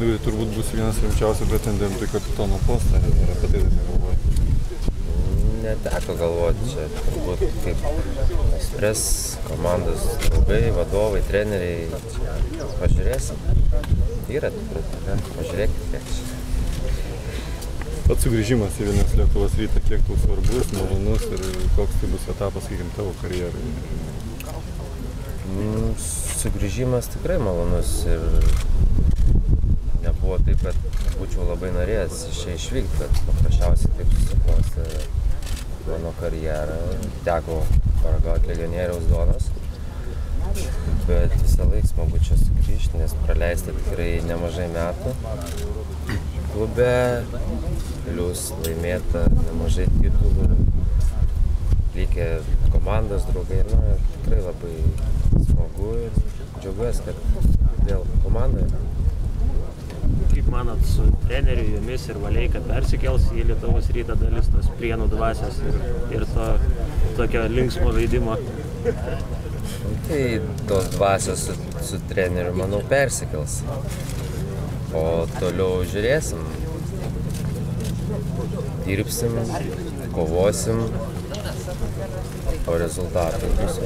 Turbūt bus vienas rimčiausių pretendentų į kapitono postą, ar apie tai negalvoji? Neteko galvoti, čia turbūt kaip Espres komandos draugai, vadovai, treneriai. Pažiūrėsim. Yra tikrai, pažiūrėkit, kiek čia. Pats sugrįžimas į Vilnius Lietuvos rytą, kiek tau svarbus, malonus ir koks tai bus etapas, sakykime, tavo karjerai? Mm, sugrįžimas tikrai malonus ir kad būčiau labai norėjęs iš čia išvykti, bet paprasčiausiai taip susiklostė mano karjerą. Teko paragauti legionieriaus duonos, bet visą laiką smagu čia sugrįžti, nes praleista tikrai nemažai metų klube, plius laimėta nemažai titulų, likę komandos draugai, na, tikrai labai smagu ir džiaugiuosi, kad vėl komandoje. Manot, su treneriu jumis ir valiai, kad persikels į Lietuvos rytą dalis tos prienų dvasios ir, ir to tokio linksmo žaidimo? Tai tos dvasios su, su treneriu, manau, persikels. O toliau žiūrėsim. Dirbsim, kovosim, o rezultatai bus.